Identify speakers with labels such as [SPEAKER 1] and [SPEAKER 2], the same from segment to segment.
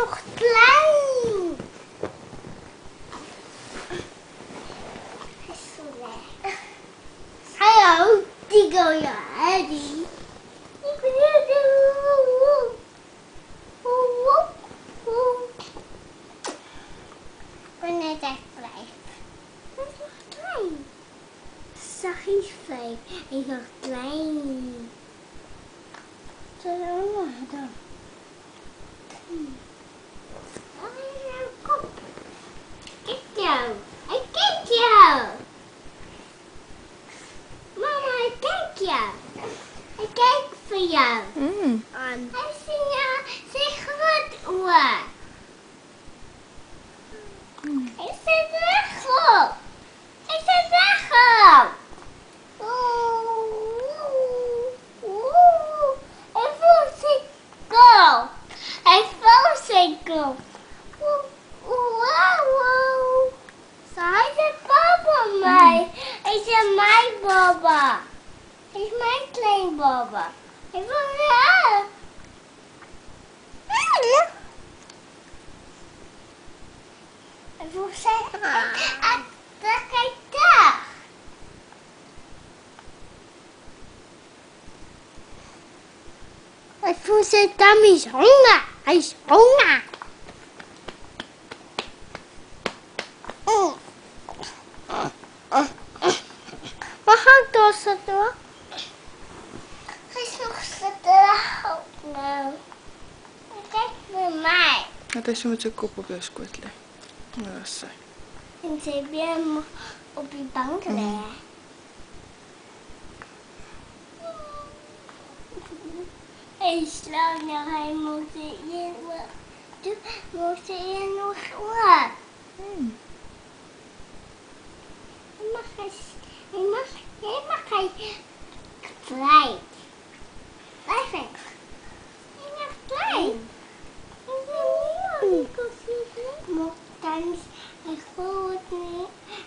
[SPEAKER 1] nog klein. Hallo, Tigo, ja, Eddie. Ik ben heel de Ik ben net echt klein. Hij is nog klein. Zachtjes fijn. Hij is nog klein. Zo, dan. Kom. Kijk jou. Hij kijkt jou. Mama, hij kijkt jou. Hij kijkt voor jou.
[SPEAKER 2] Mm.
[SPEAKER 1] Hij ziet jou zijn groot oor. Hij zit weg op. Hij zit weg op. Hij voelt zijn kop. Hij voelt zijn oeh, wow. Is papa mij. Hij is mijn. Is mijn klein baba. Hij wil. Hij voelt zijn. Ah, daar kijk daar. Hij voelt zijn tummy is honger. Hij is honger. Mm. Waar ga ik door zitten? Hij is nog gedragen. Nou. Kijk naar mij.
[SPEAKER 2] Is met zijn kop op je liggen. Ja, dat is saai.
[SPEAKER 1] En ze hebben op die bank leggen. Hij slaapt nog, hij moet moet in nog oor.
[SPEAKER 2] Mm.
[SPEAKER 1] Hij mag hij, hij klein. Blijf ik. Hij mag klein. Moet tijdens hij groot niet.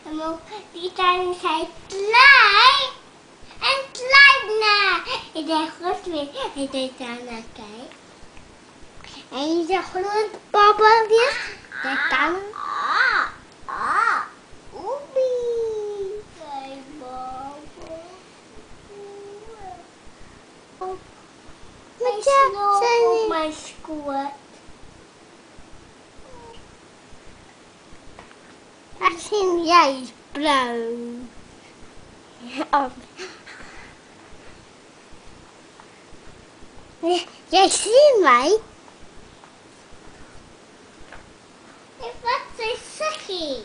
[SPEAKER 1] En die tijdens hij klein. En kleiner. Ik denk goed weer. Ik denk daar naar kijk. En je zegt papa weer. Dat kan. Ah, ah, je op mijn. Ik zie jij is bruin. Ja. Jij ziet mij. Wat is zeg je?